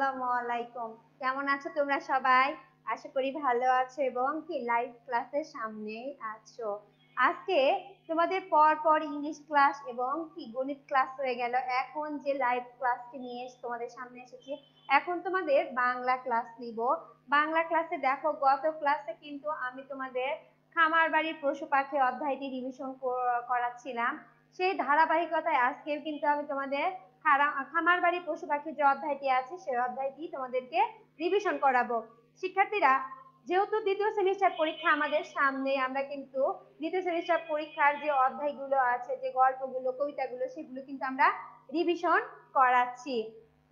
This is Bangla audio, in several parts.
আসসালামু আলাইকুম। কেমন আছো তোমরা সবাই? আশা করি ভালো আছো এবং কি লাইভ ক্লাসের সামনেই আছো। আজকে তোমাদের পর পর ইংলিশ ক্লাস এবং কি গণিত ক্লাস হয়ে গেল। এখন যে লাইভ ক্লাসটি নিয়ে তোমাদের সামনে এসেছি, এখন তোমাদের বাংলা ক্লাস নিব। বাংলা ক্লাসে দেখো, গত ক্লাসে কিন্তু আমি তোমাদের খামার বাড়ির পশু পাখি অধ্যায়টি রিভিশন করাচ্ছিলাম। সেই ধারাবাহিকতায় আজকেও কিন্তু আমি তোমাদের খামার বাড়ি পশু পাখির যে অধ্যায়টি আছে, সেই অধ্যায়টি তোমাদেরকে রিভিশন করাবো। শিক্ষার্থীরা, যেহেতু দ্বিতীয় সেমিস্টার পরীক্ষা আমাদের সামনে আমরা কিন্তু দ্বিতীয় সেমিস্টার পরীক্ষার যে অধ্যায়গুলো আছে, যে গল্পগুলো, কবিতাগুলো, সেগুলো কিন্তু আমরা রিভিশন করাচ্ছি।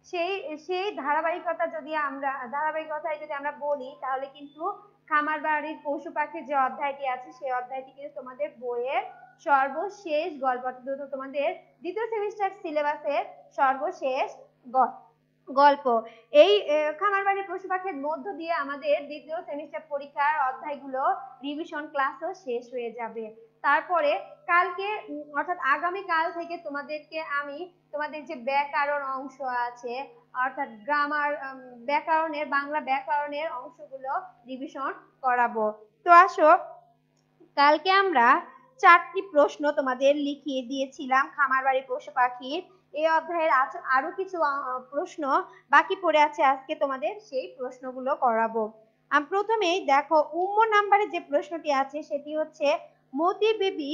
সেই সেই ধারাবাহিকতা যদি আমরা, ধারাবাহিকতায় যদি আমরা বলি, তাহলে কিন্তু খামার বাড়ির পশু পাখির যে অধ্যায়টি আছে, সেই অধ্যায়টি কিন্তু তোমাদের বইয়ের সর্বশেষ গল্প তোমাদের দ্বিতীয় সেমিস্টার সিলেবাসের সর্বশেষ গল্প। এই খামার বাড়ির পশু পাখির মধ্য দিয়ে আমাদের দ্বিতীয় সেমিস্টার পরীক্ষার অধ্যায়গুলো রিভিশন ক্লাসও শেষ হয়ে যাবে। তারপরে কালকে, অর্থাৎ আগামী কাল থেকে তোমাদেরকে আমি তোমাদের যে ব্যাকরণ অংশ আছে, অর্থাৎ গ্রামার ব্যাকরণের, বাংলা ব্যাকরণের অংশগুলো রিভিশন করাবো। তো আসো, কালকে আমরা চারটি প্রশ্ন তোমাদের লিখিয়ে দিয়েছিলাম। খামার বাড়ি পশু পাখির এই অধ্যায়ের আরও কিছু প্রশ্ন বাকি পড়ে আছে। আজকে তোমাদের সেই প্রশ্নগুলো করাবো। প্রথমেই দেখো, উম্ম নাম্বারে যে প্রশ্নটি আছে সেটি হচ্ছে, মতি বেবি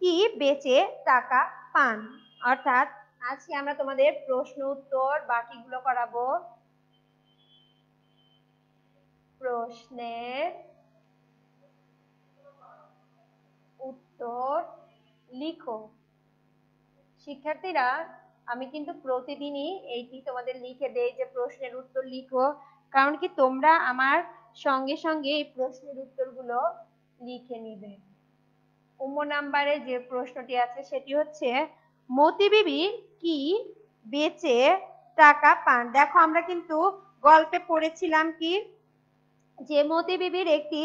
কি বেচে টাকা পান? অর্থাৎ আজকে আমরা তোমাদের প্রশ্ন উত্তর বাকিগুলো করাবো। প্রশ্নের উত্তর লিখো। শিক্ষার্থীরা, আমি কিন্তু প্রতিদিনই এইটি তোমাদের লিখে দেই যে প্রশ্নের উত্তর লিখো। কারণ কি তোমরা আমার সঙ্গে সঙ্গে এই প্রশ্নের উত্তরগুলো লিখে নিবে। উম নাম্বারে যে প্রশ্নটি আছে সেটি হচ্ছে মতি বিবি কি বেচে টাকা পান? দেখো, আমরা কিন্তু গল্পে পড়েছিলাম কি যে মতিবিবির একটি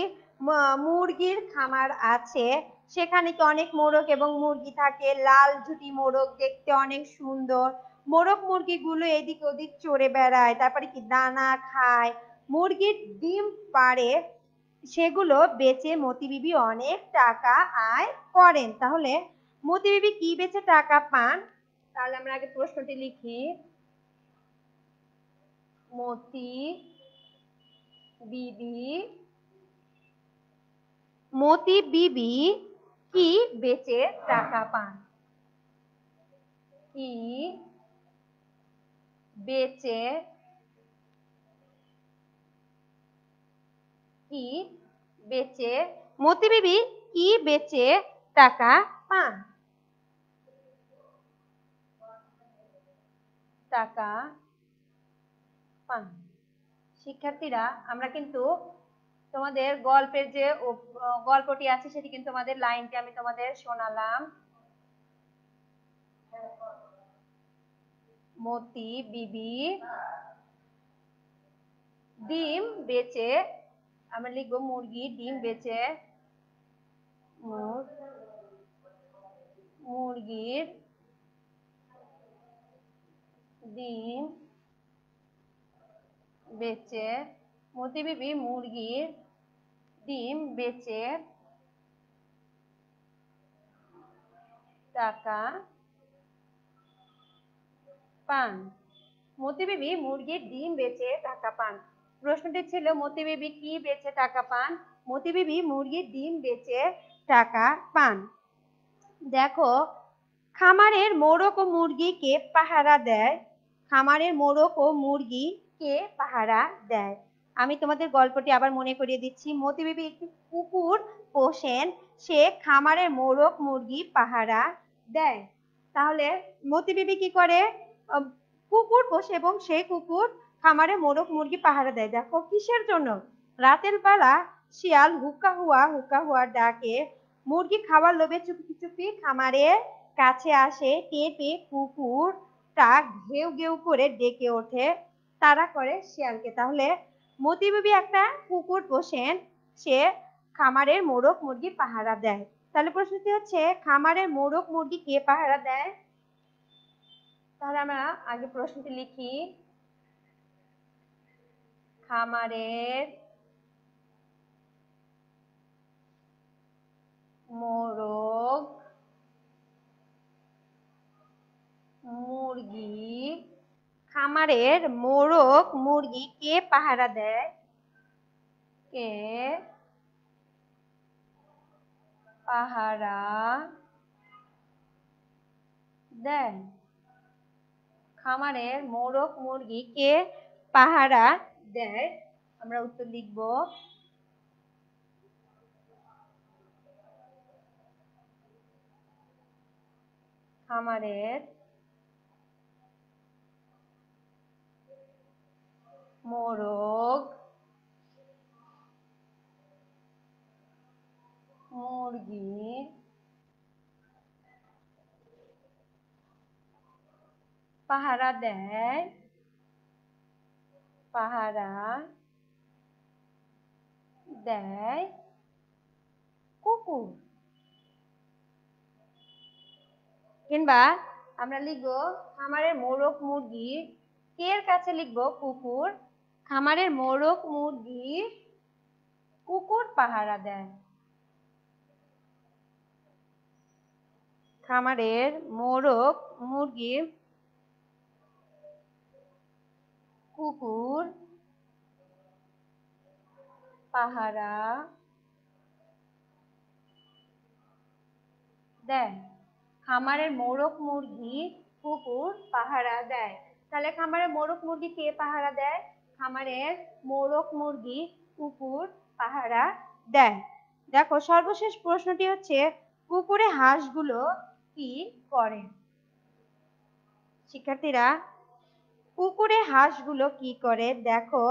মুরগির খামার আছে। সেখানে কি অনেক মোরগ এবং মুরগি থাকে? লাল ঝুটি মোরগ দেখতে অনেক সুন্দর। মোরগ মুরগিগুলো এদিক ওদিক চড়ে বেড়ায়, তারপরে কি দানা খায়? মুরগির ডিম পাড়ে সেগুলো বেচে মতিবিবি অনেক টাকা আয় করেন। তাহলে মতিবিবি কি বেচে টাকা পান? তাহলে আমরা আগে প্রশ্নটি লিখি। মতি বিবি মতি বিবি কি বেচে টাকা পান? কি বেচে কি বেচে, মতি বিবি, কি বেচে টাকা পান? টাকা পান। শিক্ষার্থীরা, আমরা কিন্তু তোমাদের গল্পের যে গল্পটি আছে সেটি কিন্তু তোমাদের লাইনটি আমি তোমাদের শোনালাম। মতি, বিবি, ডিম বেচে, আমরা লিখব মুরগি, ডিম বেচে মুরগির ডিম বেচে মতি বিবি মুরগির ডিম বেচে টাকা পান। মতি বিবি মুরগির ডিম বেচে টাকা পান। প্রশ্নটি ছিল মতি বিবি কি বেচে টাকা পান? মতি বিবি মুরগির ডিম বেচে টাকা পান। দেখো, খামারের মোরগ ও মুরগি কে পাহারা দেয়? খামারের মোরগ ও মুরগি কে পাহারা দেয়? আমি তোমাদের গল্পটি আবার মনে করিয়ে দিচ্ছি। মতি বিবি একটি কুকুর পোষেন। সে খামারের মোরগ, মুরগি, পাহারা দেয়। তাহলে মতি বিবি কি করে? কুকুর পোষে এবং সেই কুকুর খামারে মোরগ, মুরগি, পাহারা দেয়। দেখো, কিসের জন্য? রাতের বেলা শিয়াল হুকা হুয়া হুকা হুয়া ডাকে। মুরগি খাবার লোভে চুপি চুপি খামারের কাছে আসে। টের পেয়ে কুকুরটা ঘেউ ঘেউ করে ডেকে ওঠে। তারা করে শিয়ালকে। তাহলে মতিবিবি একটা কুকুর পোষেন, সে খামারের মোরগ মুরগি পাহারা দেয়। তাহলে প্রশ্নটি হচ্ছে, খামারের মোরগ মুরগি কে পাহারা দেয়? তাহলে আমরা আগে প্রশ্নটি লিখি। খামারের মোরগ মুরগি খামারের মোরগ মুরগি কে পাহারা দেয়? কে পাহারা দেয়? খামারের মোরগ মুরগি কে পাহারা দেয়? আমরা উত্তর লিখব। খামারের মোরগ, মুরগি, পাহারা দেয় পাহারা দেয়, কুকুর। কিংবা আমরা লিখব খামারের মোরগ মুরগি এর কাছে লিখব কুকুর? খামারের মোরগ, মুরগি, কুকুর পাহারা দেয়। খামারের মোরগ, মুরগি, কুকুর পাহারা দেয়। খামারের মোরগ, মুরগি, কুকুর পাহারা দেয়। তাহলে খামারের মোরগ, মুরগি কে পাহারা দেয়? খামারের মোরগ, মুরগি, কুকুর, পাহারা দেয়। দেখো, সর্বশেষ প্রশ্নটি হচ্ছে, কুকুরে হাঁসগুলো কি করে? শিক্ষার্থীরা পুকুরে হাঁসগুলো কি করে? দেখো,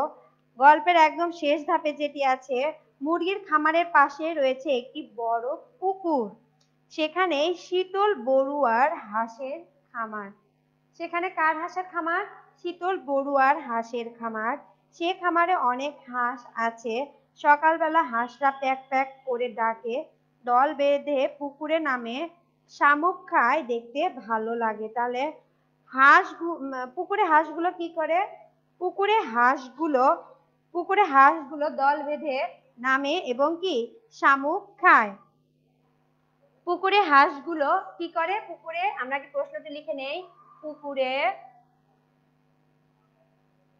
গল্পের একদম শেষ ধাপে যেটি আছে, মুরগির খামারের পাশে রয়েছে একটি বড় পুকুর সেখানে শীতল বড়ুয়ার হাঁসের খামার। সেখানে কার হাঁসের খামার? শীতল বড়ুয়ার হাঁসের খামার। সে খামারে অনেক হাঁস আছে। সকালবেলা হাঁসরা প্যাক প্যাক করে ডাকে। দল বেঁধে পুকুরে নামে। শামুক খায়, দেখতে ভালো লাগে। তাহলে হাঁস পুকুরে হাঁসগুলো কি করে? পুকুরে হাঁসগুলো পুকুরে হাঁসগুলো দল বেঁধে নামে এবং কি? শামুক খায়। পুকুরে হাঁসগুলো কি করে? পুকুরে, আমরা কি প্রশ্নটি লিখে নেই? পুকুরে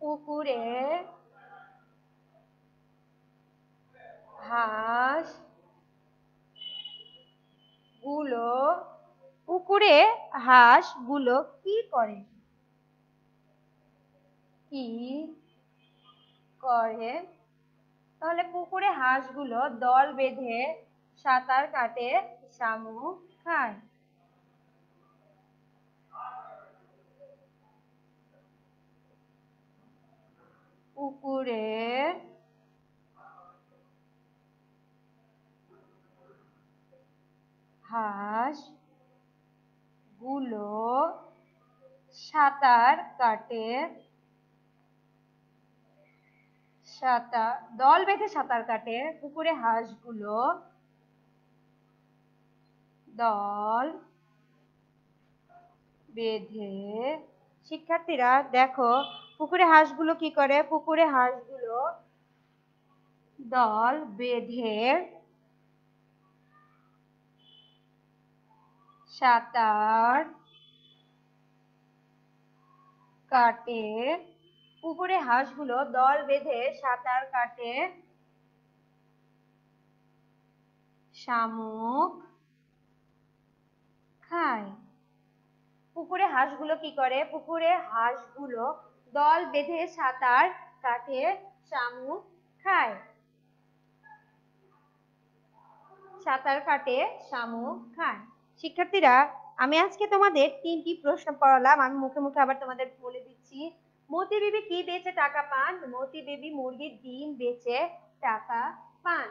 পুকুরে হাঁসগুলো, পুকুরে হাঁসগুলো কি করে? কি করে? তাহলে পুকুরে হাঁসগুলো দল বেঁধে সাঁতার কাটে, শামুক খায়। পুকুরে হাঁসগুলো সাঁতার কাটে। সাঁতার দল বেঁধে সাঁতার কাটে পুকুরে হাঁসগুলো। দল বেঁধে, শিক্ষার্থীরা দেখো পুকুরে হাঁসগুলো কি করে? পুকুরে হাঁসগুলো দল বেঁধে সাঁতার কাটে। পুকুরে হাঁসগুলো দল বেঁধে সাঁতার কাটে। শামুক খায়। পুকুরে হাঁসগুলো কি করে? পুকুরে হাঁসগুলো দল বেঁধে সাঁতার কাটে, শামুক খায়। সাঁতার কাটে, শামুক খায়। শিক্ষার্থীরা, আমি আজকে তোমাদের তিনটি প্রশ্ন পড়ালাম। আমি মুখে মুখে আবার তোমাদের বলে দিচ্ছি। মতি বিবি কি বেচে টাকা পান? মতি বিবি মুরগির ডিম বেচে টাকা পান।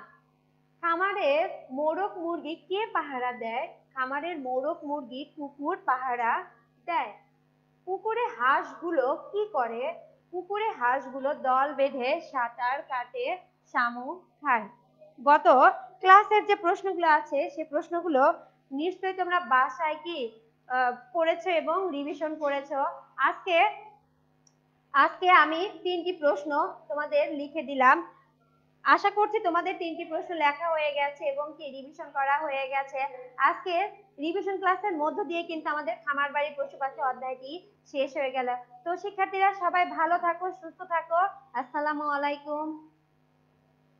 খামারের মোরগ মুরগি কে পাহারা দেয়? খামারের মোরগ মুরগি কুকুর পাহারা দেয়। পুকুরে হাঁসগুলো কি করে? পুকুরে হাঁসগুলো দল বেঁধে সাঁতার কাটে শামুক খায়। গত ক্লাসের যে প্রশ্নগুলো আছে, সে প্রশ্নগুলো নিশ্চয়ই তোমরা বাসায় কি পড়েছো এবং রিভিশন করেছ? আজকে আজকে আমি তিনটি প্রশ্ন তোমাদের লিখে দিলাম। আশা করছি তোমাদের তিনটি প্রশ্ন লেখা হয়ে গেছে এবং কি রিভিশন করা হয়ে গেছে। আজকে রিভিশন ক্লাসের মধ্য দিয়ে কিন্তু আমাদের খামার বাড়ির পশু পাখি অধ্যায়টি শেষ হয়ে গেল। তো শিক্ষার্থীরা সবাই ভালো থাকো সুস্থ থাকো। আসসালামু আলাইকুম।